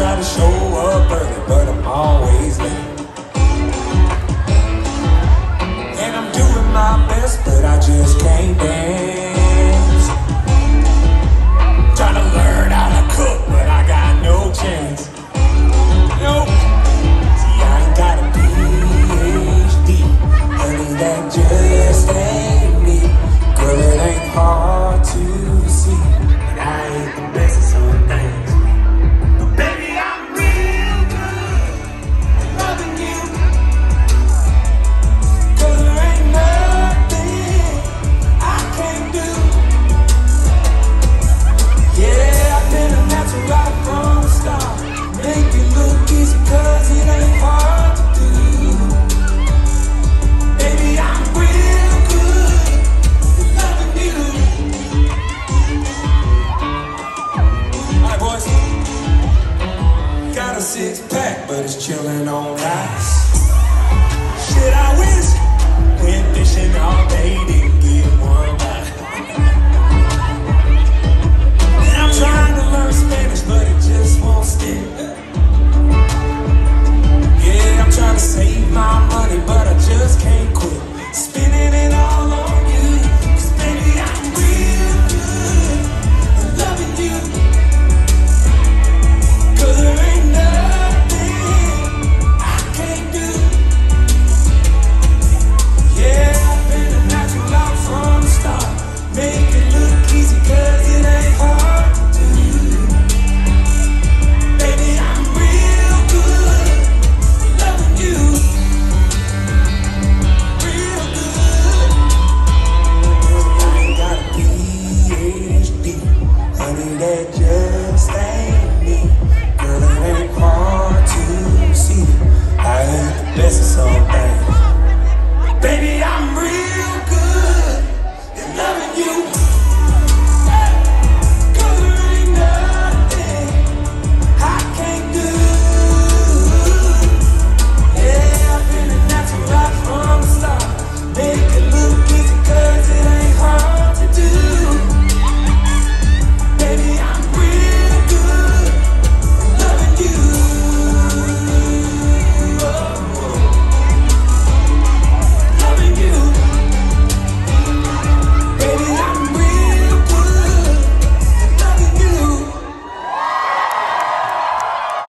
try to show up early, but I'm always late. And I'm doing my best, but I just can't dance. Trying to learn how to cook, but I got no chance. Nope. See, I ain't got a PhD, honey, that just ain't me. Girl, it ain't hard to see, and I ain't the best. six pack, but it's chillin' on ice. Shit, I wish. Went fishing all day, Baby, that just ain't me. Girl, it ain't hard to see.